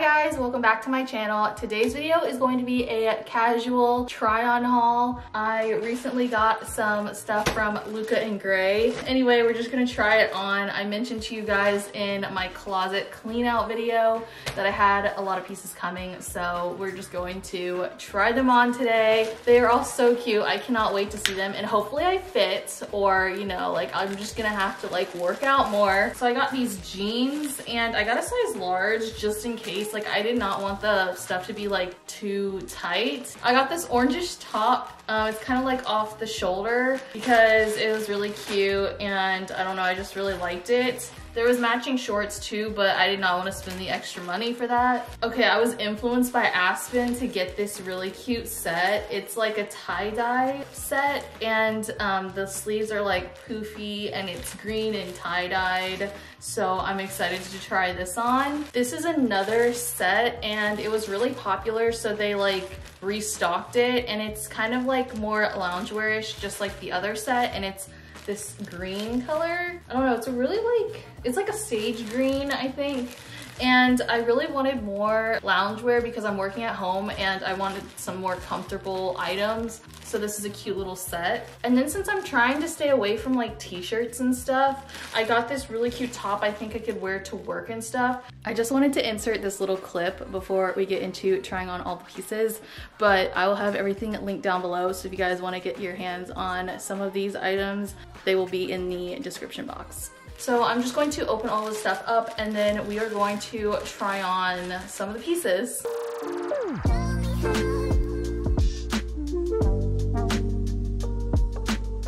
guys, welcome back to my channel. Today's video is going to be a casual try on haul. I recently got some stuff from Luca and Grae. Anyway, we're just gonna try it on. I mentioned to you guys in my closet clean out video that I had a lot of pieces coming, so we're just going to try them on today. They are all so cute. I cannot wait to see them and hopefully I fit or, you know, like I'm just gonna have to like work out more. So I got these jeans and I got a size large just in case Like I did not want the stuff to be like too tight. I got this orangish top. Uh, it's kind of like off the shoulder because it was really cute and I don't know, I just really liked it. There was matching shorts too, but I did not want to spend the extra money for that. Okay, I was influenced by Aspyn to get this really cute set. It's like a tie-dye set and um, the sleeves are like poofy and it's green and tie-dyed. So I'm excited to try this on. This is another set and it was really popular. So they like restocked it and it's kind of like more loungewear-ish, just like the other set. And it's this green color. I don't know, it's a really like, it's like a sage green, I think. And I really wanted more loungewear because I'm working at home and I wanted some more comfortable items. So this is a cute little set. And then since I'm trying to stay away from like t-shirts and stuff, I got this really cute top I think I could wear to work and stuff. I just wanted to insert this little clip before we get into trying on all the pieces, but I will have everything linked down below. So if you guys wanna get your hands on some of these items, they will be in the description box. So I'm just going to open all this stuff up and then we are going to try on some of the pieces.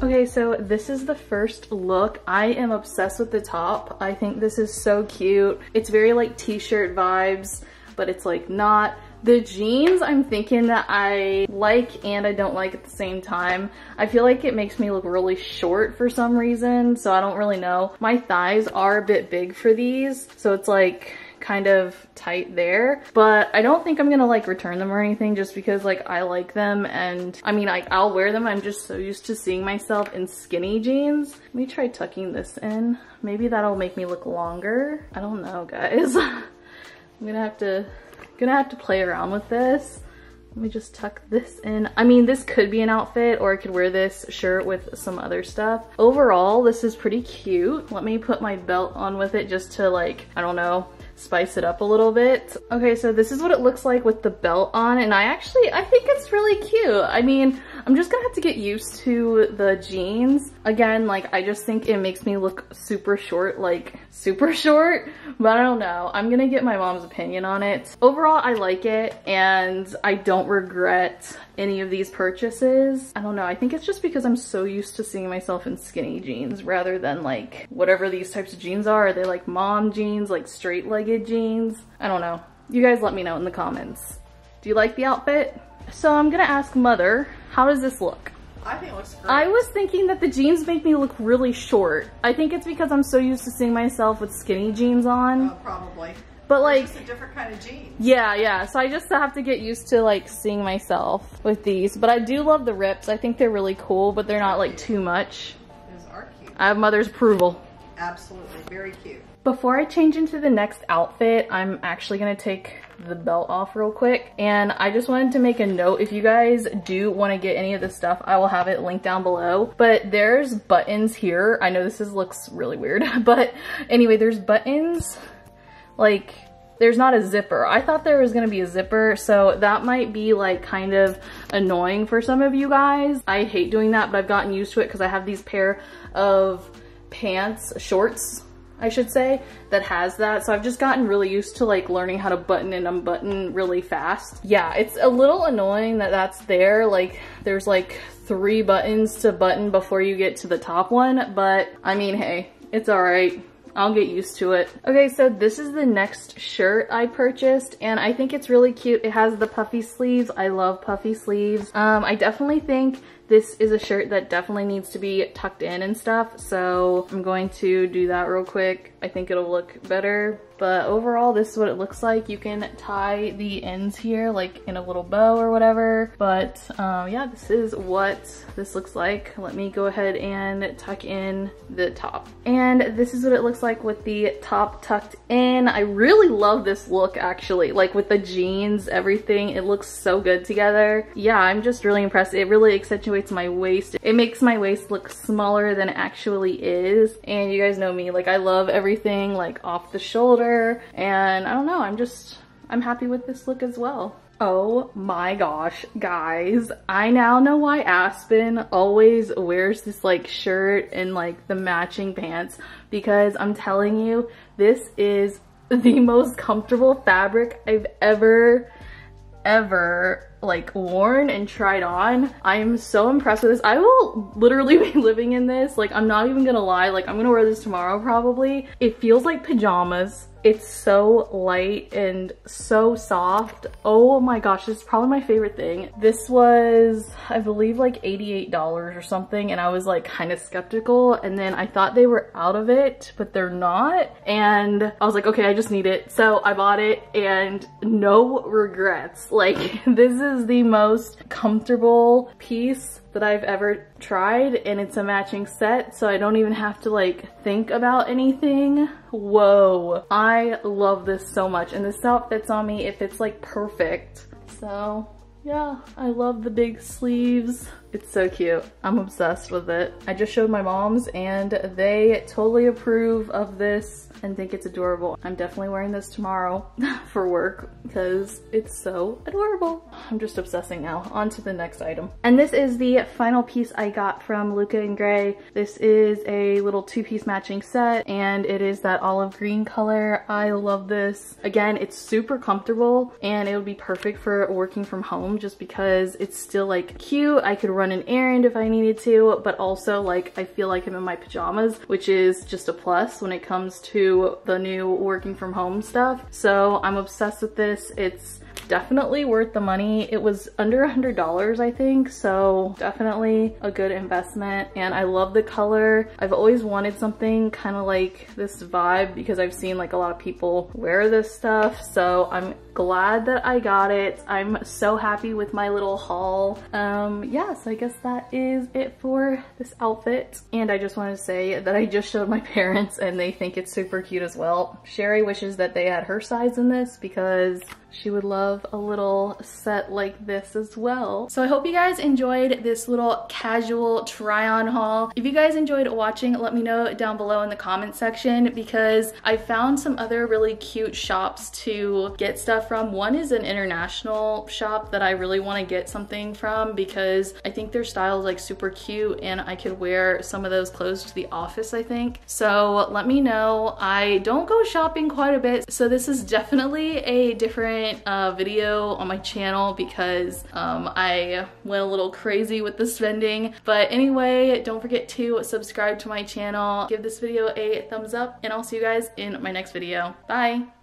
Okay, so this is the first look. I am obsessed with the top. I think this is so cute. It's very like t-shirt vibes, but it's like not. The jeans, I'm thinking that I like and I don't like at the same time. I feel like it makes me look really short for some reason, so I don't really know. My thighs are a bit big for these, so it's like kind of tight there. But I don't think I'm gonna like return them or anything just because like I like them and I mean I, I'll wear them. I'm just so used to seeing myself in skinny jeans. Let me try tucking this in. Maybe that'll make me look longer. I don't know guys. I'm gonna have to Gonna have to play around with this. Let me just tuck this in. I mean, this could be an outfit or I could wear this shirt with some other stuff. Overall, this is pretty cute. Let me put my belt on with it just to like, I don't know, spice it up a little bit. Okay, so this is what it looks like with the belt on and I actually, I think it's really cute. I mean, I'm just gonna have to get used to the jeans. Again, like I just think it makes me look super short, like super short, but I don't know. I'm gonna get my mom's opinion on it. Overall, I like it and I don't regret any of these purchases. I don't know, I think it's just because I'm so used to seeing myself in skinny jeans rather than like whatever these types of jeans are. Are they like mom jeans, like straight legged jeans? I don't know. You guys let me know in the comments. Do you like the outfit? So I'm gonna ask mother, how does this look? I think it looks great. I was thinking that the jeans make me look really short. I think it's because I'm so used to seeing myself with skinny jeans on. Oh, probably. But like, it's a different kind of jeans. Yeah, yeah. So I just have to get used to like seeing myself with these. But I do love the rips. I think they're really cool, but they're not like too much. Those are cute. I have mother's approval. Absolutely, very cute. Before I change into the next outfit, I'm actually gonna take the belt off real quick. And I just wanted to make a note, if you guys do wanna get any of this stuff, I will have it linked down below. But there's buttons here. I know this is, looks really weird, but anyway, there's buttons like there's not a zipper. I thought there was gonna be a zipper, so that might be like kind of annoying for some of you guys. I hate doing that, but I've gotten used to it because I have these pair of pants, shorts, I should say, that has that. So I've just gotten really used to like learning how to button and unbutton really fast. Yeah, it's a little annoying that that's there. Like there's like three buttons to button before you get to the top one, but I mean, hey, it's all right. I'll get used to it. Okay, so this is the next shirt I purchased and I think it's really cute. It has the puffy sleeves. I love puffy sleeves. Um, I definitely think this is a shirt that definitely needs to be tucked in and stuff. So I'm going to do that real quick. I think it'll look better. But overall, this is what it looks like. You can tie the ends here like in a little bow or whatever. But um, yeah, this is what this looks like. Let me go ahead and tuck in the top. And this is what it looks like with the top tucked in. I really love this look actually. Like with the jeans, everything, it looks so good together. Yeah, I'm just really impressed. It really accentuates my waist. It makes my waist look smaller than it actually is. And you guys know me, like I love everything like off the shoulder and I don't know, I'm just, I'm happy with this look as well. Oh my gosh, guys. I now know why Aspyn always wears this like shirt and like the matching pants because I'm telling you, this is the most comfortable fabric I've ever, ever like worn and tried on. I am so impressed with this. I will literally be living in this. Like I'm not even gonna lie. Like I'm gonna wear this tomorrow probably. It feels like pajamas. It's so light and so soft. Oh my gosh, this is probably my favorite thing. This was, I believe like $88 or something and I was like kind of skeptical and then I thought they were out of it, but they're not. And I was like, okay, I just need it. So I bought it and no regrets. Like this is the most comfortable piece that I've ever tried and it's a matching set so I don't even have to like think about anything. Whoa, I love this so much and this outfit's on me if it's like perfect. So yeah, I love the big sleeves. It's so cute. I'm obsessed with it. I just showed my moms and they totally approve of this and think it's adorable. I'm definitely wearing this tomorrow for work because it's so adorable. I'm just obsessing now. On to the next item. And this is the final piece I got from Luca and Grae. This is a little two-piece matching set and it is that olive green color. I love this. Again, it's super comfortable and it would be perfect for working from home just because it's still like cute. I could run an errand if I needed to, but also like I feel like I'm in my pajamas, which is just a plus when it comes to the new working from home stuff. So I'm obsessed with this. It's definitely worth the money. It was under a $100, I think, so definitely a good investment. And I love the color. I've always wanted something kind of like this vibe because I've seen like a lot of people wear this stuff. So I'm glad that I got it. I'm so happy with my little haul. Um, yeah, so I guess that is it for this outfit. And I just wanted to say that I just showed my parents and they think it's super cute as well. Sherry wishes that they had her size in this because she would love a little set like this as well. So I hope you guys enjoyed this little casual try on haul. If you guys enjoyed watching, let me know down below in the comment section because I found some other really cute shops to get stuff from. One is an international shop that I really want to get something from because I think their style is like super cute and I could wear some of those clothes to the office, I think. So let me know. I don't go shopping quite a bit, so this is definitely a uh, video on my channel because um, I went a little crazy with the spending. But anyway, don't forget to subscribe to my channel, give this video a thumbs up, and I'll see you guys in my next video. Bye!